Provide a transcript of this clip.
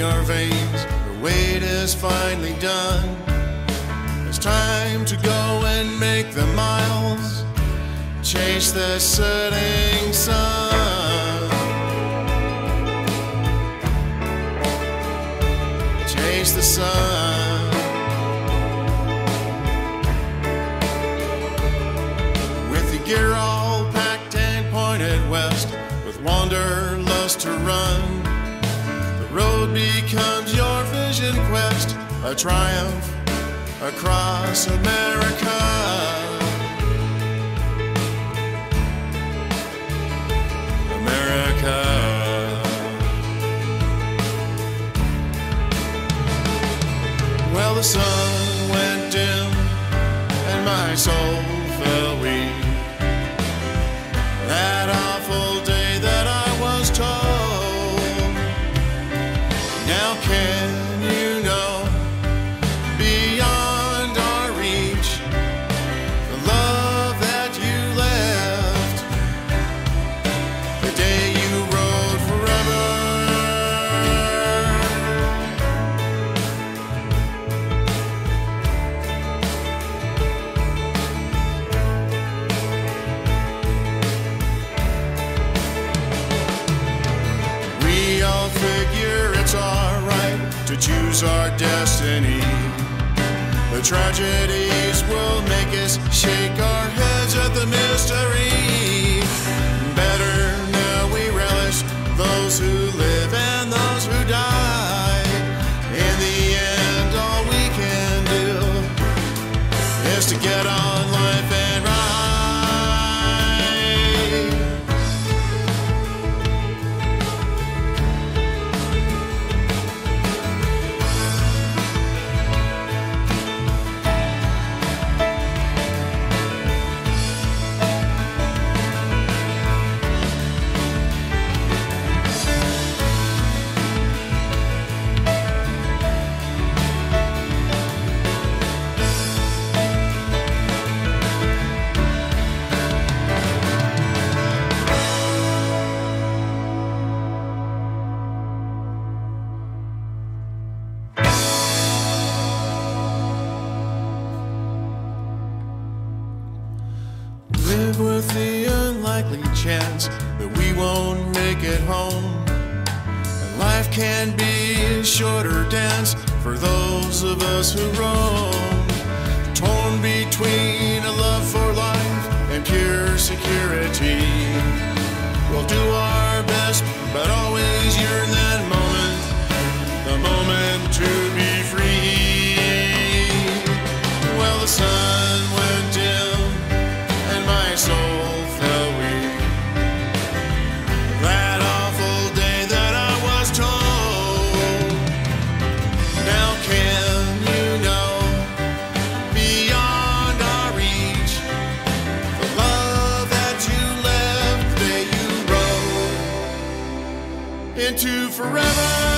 your veins. The wait is finally done. It's time to go and make the miles. Chase the setting sun. Chase the sun. With the gear all packed and pointed west, with wanderlust to run. Road becomes your vision quest, a triumph across America. America. Well, the sun went dim and my soul choose our destiny. The tragedies will make us shake our heads at the mystery. live with the unlikely chance that we won't make it home. And life can be a shorter dance for those of us who roam. Torn between a love for life and pure security. We'll do our best, but always yearn that moment, the moment to be free. Well, the sun. forever.